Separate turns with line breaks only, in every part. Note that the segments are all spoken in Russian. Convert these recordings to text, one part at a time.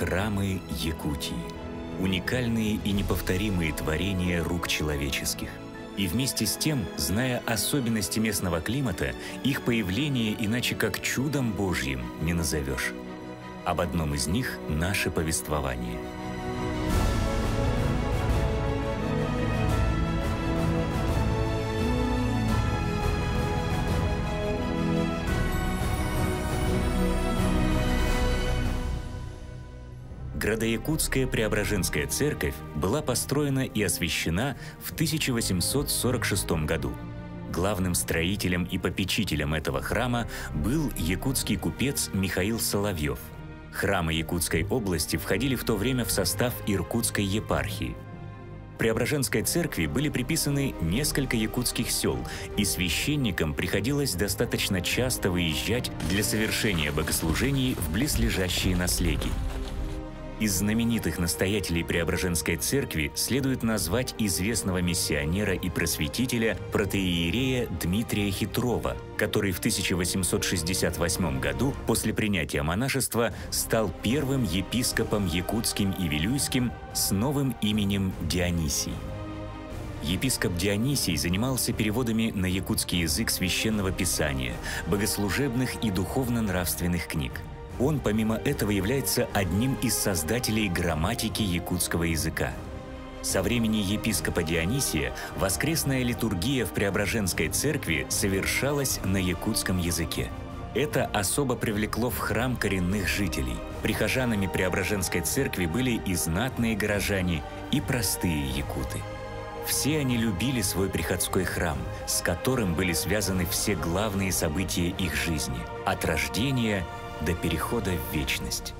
Храмы Якутии. Уникальные и неповторимые творения рук человеческих. И вместе с тем, зная особенности местного климата, их появление иначе как чудом Божьим не назовешь. Об одном из них наше повествование – Градоякутская Преображенская церковь была построена и освящена в 1846 году. Главным строителем и попечителем этого храма был якутский купец Михаил Соловьев. Храмы Якутской области входили в то время в состав Иркутской епархии. Преображенской церкви были приписаны несколько якутских сел, и священникам приходилось достаточно часто выезжать для совершения богослужений в близлежащие наследия. Из знаменитых настоятелей Преображенской церкви следует назвать известного миссионера и просветителя протеиерея Дмитрия Хитрова, который в 1868 году после принятия монашества стал первым епископом якутским и вилюйским с новым именем Дионисий. Епископ Дионисий занимался переводами на якутский язык священного писания, богослужебных и духовно-нравственных книг – он, помимо этого, является одним из создателей грамматики якутского языка. Со времени епископа Дионисия воскресная литургия в Преображенской церкви совершалась на якутском языке. Это особо привлекло в храм коренных жителей. Прихожанами Преображенской церкви были и знатные горожане, и простые якуты. Все они любили свой приходской храм, с которым были связаны все главные события их жизни – от рождения до перехода в вечность.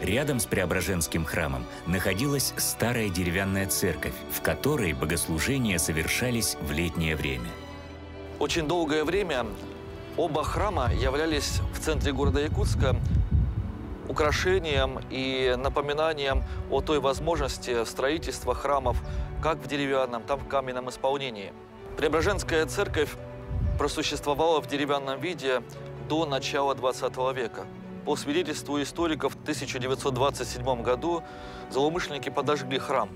Рядом с Преображенским храмом находилась старая деревянная церковь, в которой богослужения совершались в летнее время.
Очень долгое время оба храма являлись в центре города Якутска украшением и напоминанием о той возможности строительства храмов как в деревянном, так и в каменном исполнении. Преображенская церковь просуществовала в деревянном виде до начала 20 века. По свидетельству историков, в 1927 году злоумышленники подожгли храм.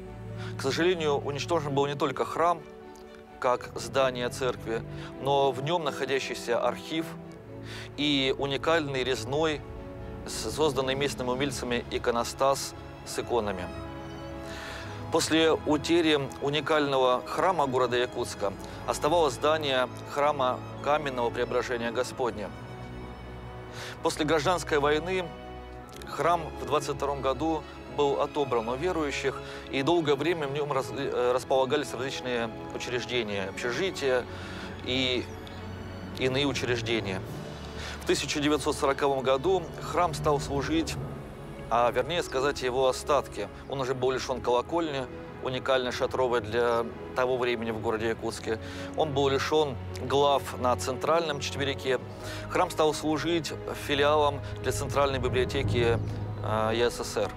К сожалению, уничтожен был не только храм, как здание церкви, но в нем находящийся архив и уникальный резной, созданный местными умельцами иконостас с иконами. После утери уникального храма города Якутска оставалось здание храма каменного преображения Господня – После гражданской войны храм в 22 году был отобран у верующих, и долгое время в нем раз, э, располагались различные учреждения, общежития и иные учреждения. В 1940 году храм стал служить, а вернее сказать, его остатки. Он уже был лишен колокольни, уникальной шатровой для того времени в городе Якутске. Он был лишен глав на центральном четверике. Храм стал служить филиалом для Центральной библиотеки э, ЕССР.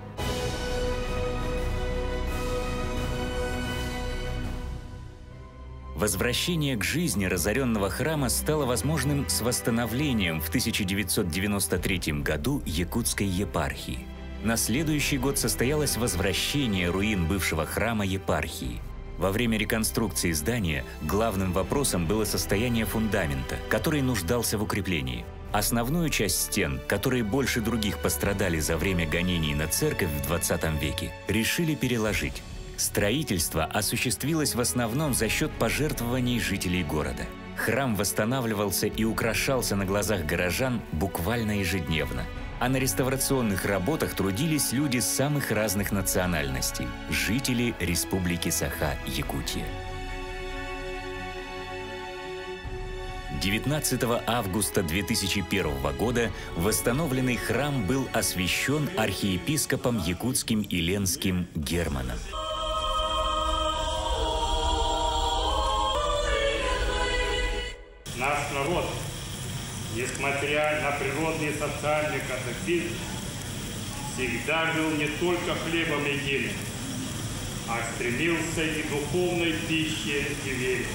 Возвращение к жизни разоренного храма стало возможным с восстановлением в 1993 году Якутской епархии. На следующий год состоялось возвращение руин бывшего храма епархии. Во время реконструкции здания главным вопросом было состояние фундамента, который нуждался в укреплении. Основную часть стен, которые больше других пострадали за время гонений на церковь в 20 веке, решили переложить. Строительство осуществилось в основном за счет пожертвований жителей города. Храм восстанавливался и украшался на глазах горожан буквально ежедневно – а на реставрационных работах трудились люди самых разных национальностей – жители Республики Саха-Якутия. 19 августа 2001 года восстановленный храм был освящен архиепископом якутским и ленским Германом.
Наш народ несмотря на природный и социальный катаклизм, всегда жил не только хлебом единым, а стремился и духовной пище и вере.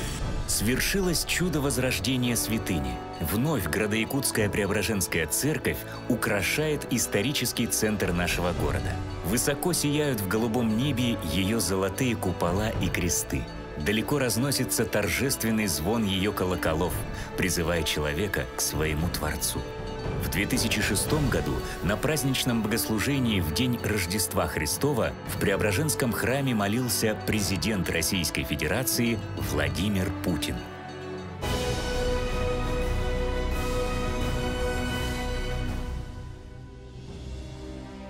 свершилось чудо возрождения святыни. Вновь Градоякутская Преображенская церковь украшает исторический центр нашего города. Высоко сияют в голубом небе ее золотые купола и кресты. Далеко разносится торжественный звон ее колоколов, призывая человека к своему Творцу. В 2006 году на праздничном богослужении в день Рождества Христова в Преображенском храме молился президент Российской Федерации Владимир Путин.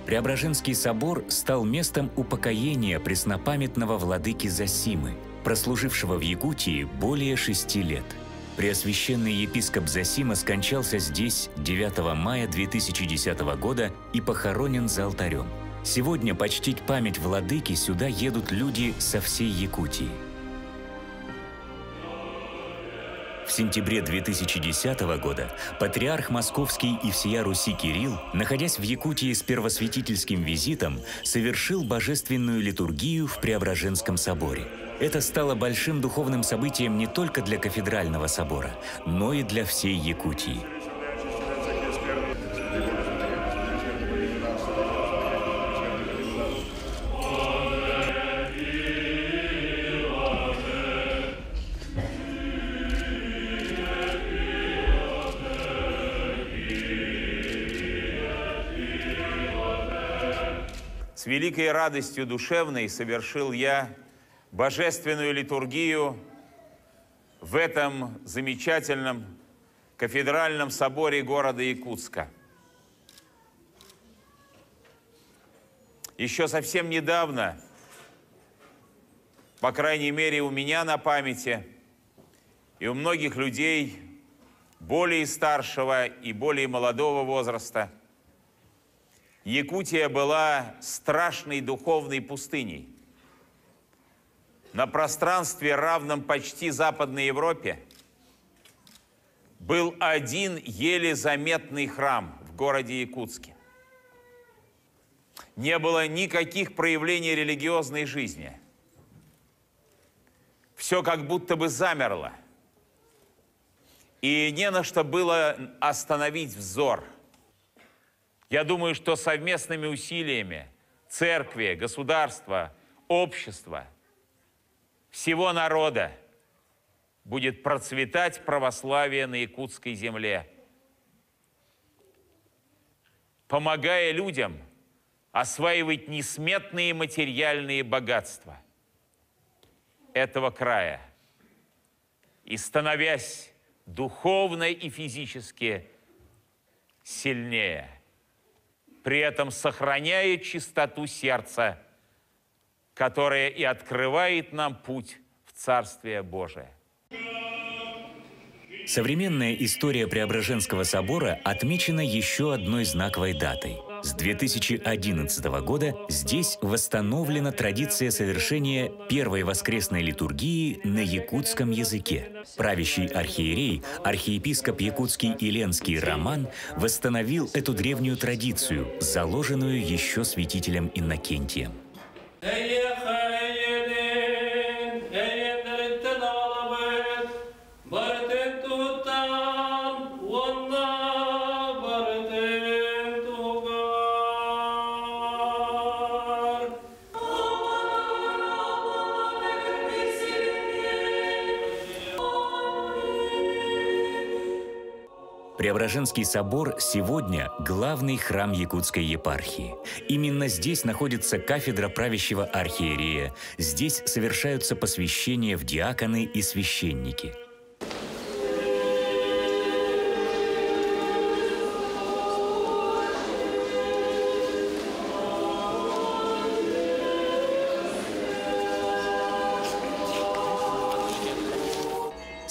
Преображенский собор стал местом упокоения преснопамятного владыки Засимы, прослужившего в Якутии более шести лет – Преосвященный епископ Засима скончался здесь 9 мая 2010 года и похоронен за алтарем. Сегодня почтить память владыки сюда едут люди со всей Якутии. Сентябре 2010 года патриарх Московский и всея Руси Кирилл, находясь в Якутии с первосвятительским визитом, совершил божественную литургию в Преображенском соборе – это стало большим духовным событием не только для кафедрального собора, но и для всей Якутии.
Великой радостью душевной совершил я божественную литургию в этом замечательном кафедральном соборе города Якутска. Еще совсем недавно, по крайней мере у меня на памяти, и у многих людей более старшего и более молодого возраста, Якутия была страшной духовной пустыней на пространстве, равном почти Западной Европе, был один еле заметный храм в городе Якутске. Не было никаких проявлений религиозной жизни. Все как будто бы замерло. И не на что было остановить взор. Я думаю, что совместными усилиями церкви, государства, общества – всего народа будет процветать православие на якутской земле, помогая людям осваивать несметные материальные богатства этого края. И становясь духовно и физически сильнее, при этом сохраняя чистоту сердца – которая и открывает нам путь в Царствие Божие.
Современная история Преображенского собора отмечена еще одной знаковой датой. С 2011 года здесь восстановлена традиция совершения первой воскресной литургии на якутском языке. Правящий архиерей, архиепископ якутский Иленский Роман восстановил эту древнюю традицию, заложенную еще святителем Иннокентием. Преображенский собор сегодня главный храм Якутской епархии. Именно здесь находится кафедра правящего архиерея. Здесь совершаются посвящения в диаконы и священники –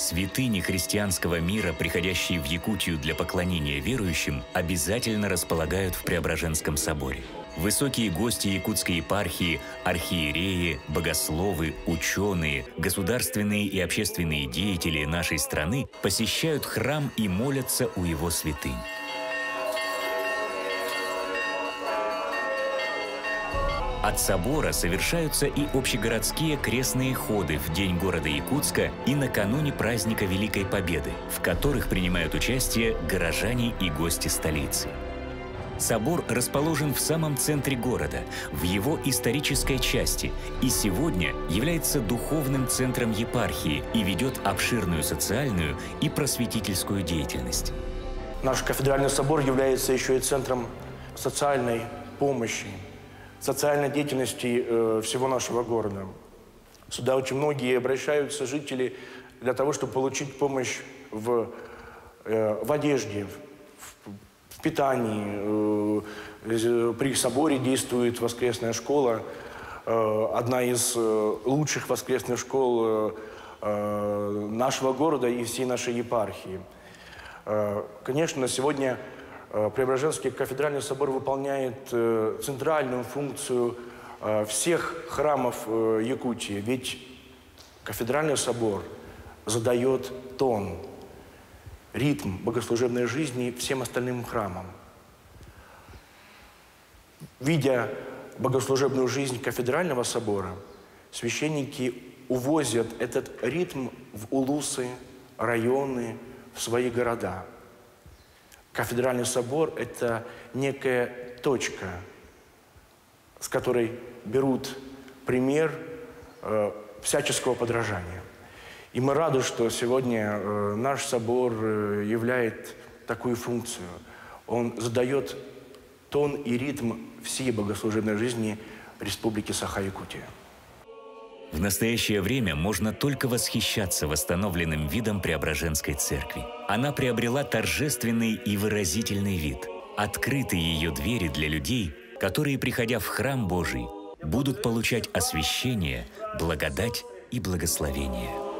Святыни христианского мира, приходящие в Якутию для поклонения верующим, обязательно располагают в Преображенском соборе. Высокие гости якутской епархии, архиереи, богословы, ученые, государственные и общественные деятели нашей страны посещают храм и молятся у его святынь. От собора совершаются и общегородские крестные ходы в день города Якутска и накануне праздника Великой Победы, в которых принимают участие горожане и гости столицы. Собор расположен в самом центре города, в его исторической части, и сегодня является духовным центром епархии и ведет обширную социальную и просветительскую деятельность.
Наш кафедральный собор является еще и центром социальной помощи, социальной деятельности э, всего нашего города. Сюда очень многие обращаются жители для того, чтобы получить помощь в, э, в одежде, в, питании. Э, при соборе действует воскресная школа, одна из лучших воскресных школ нашего города и всей нашей епархии. Э, конечно, сегодня Преображенский кафедральный собор выполняет э, центральную функцию э, всех храмов Якутии. Ведь кафедральный собор задает тон, ритм богослужебной жизни всем остальным храмам. Видя богослужебную жизнь кафедрального собора, священники увозят этот ритм в улусы, районы, в свои города – Кафедральный собор – это некая точка, с которой берут пример э, всяческого подражания. И мы рады, что сегодня э, наш собор э, являет такую функцию. Он задает тон и ритм всей богослужебной жизни Республики Саха-Якутия.
В настоящее время можно только восхищаться восстановленным видом Преображенской церкви. Она приобрела торжественный и выразительный вид. Открыты ее двери для людей, которые, приходя в храм Божий, будут получать освящение, благодать и благословение.